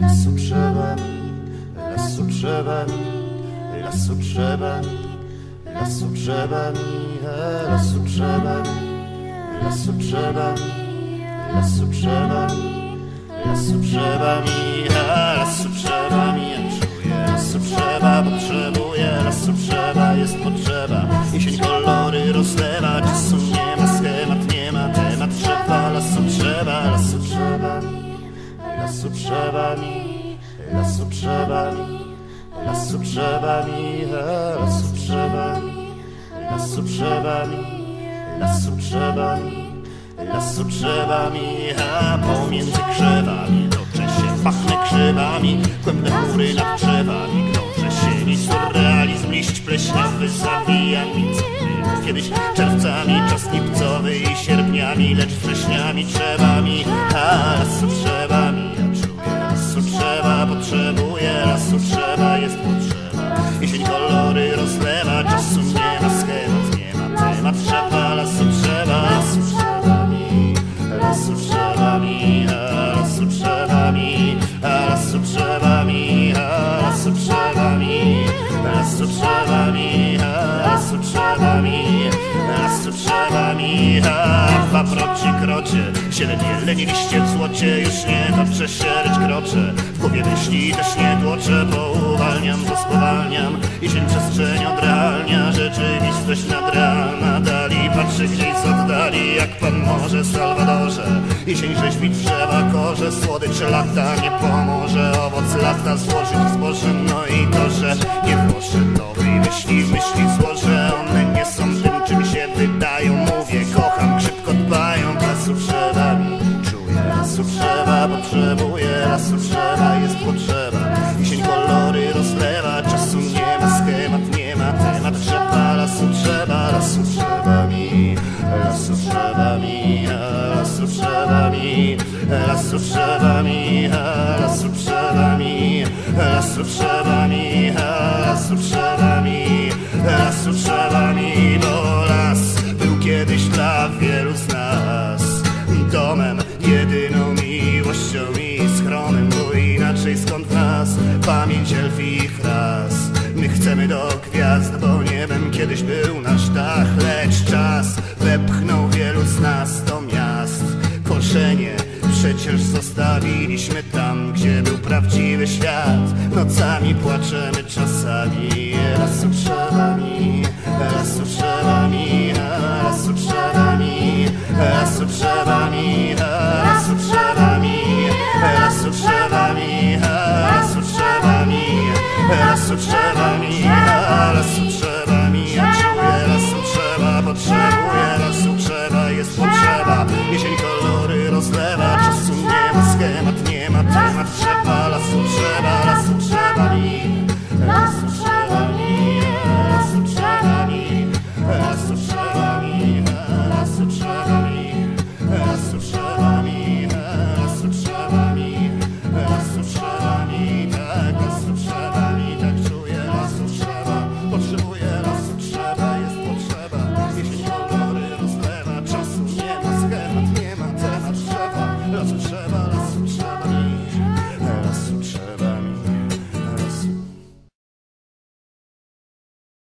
lasu trzeba mi, lasu trzeba mi, lasu trzeba mi, lasu trzeba mi, lasu trzeba mi, lasu trzeba mi, lasu trzeba mi, lasu trzeba mi, lasu trzeba mi, lasu trzeba, potrzebuję, lasu trzeba, jest potrzeba, jesień kolory rozlewa, Lasu trzeba mi, lasu trzeba mi, lasu trzeba mi, e, lasu trzeba mi, lasu trzeba mi, lasu trzeba mi, lasu trzeba mi, a pomiędzy krzewami toczę się, pachnę krzewami, kłębne chmury nad drzewami, gnąże się mi surrealizm, liść pleśniowy zawija mi kiedyś czerwcami, czas lipcowy i sierpniami, lecz wrześniami, trzebami, a lasu trzeba lasu trzeba mi, a lasu trzeba mi, lasu trzeba mi, a paproci krocie, zielenie, leni liście w złocie, już nie toczę się, lecz kroczę, w głowie myśli też nie tłoczę, bo uwalniam, bo spowalniam, jesień przestrzeń odrealnia, rzeczywistość nadrealna, dali. Patrzę gdzieś z oddali, jak pan może, Salwadorze, jesień rzeźbi drzewa, korze, słodycz lata nie pomoże, owoc lata złożyć zbożem, no trzeba mi, lasu trzeba mi, a lasu trzeba mi, lasu trzeba mi, a lasu mi, lasu bo las był kiedyś dla wielu z nas domem, jedyną miłością i schronem, bo inaczej skąd nas pamięć elfich ras. My chcemy do gwiazd, bo niebem kiedyś był nasz dach, lecz prawdziwy świat. Nocami płaczemy czasami Raz uczewami, raz uczewami, raz uczewami, raz uczewami, raz uczewami, raz uczewami, raz uczewami, raz uczewami trzeba, trzeba, lasu trzeba, lasu trzeba mi, lasu trzeba mi, lasu trzeba mi, lasu trzeba mi, lasu trzeba mi, lasu trzeba mi, lasu trzeba mi, lasu trzeba mi, tak, lasu trzeba mi, tak czuję, lasu trzeba, potrzebuję, lasu trzeba, jest potrzeba, jeśli się pory rozlewa, czasu nie ma, schemat nie ma, temat trzeba, lasu trzeba, lasu trzeba.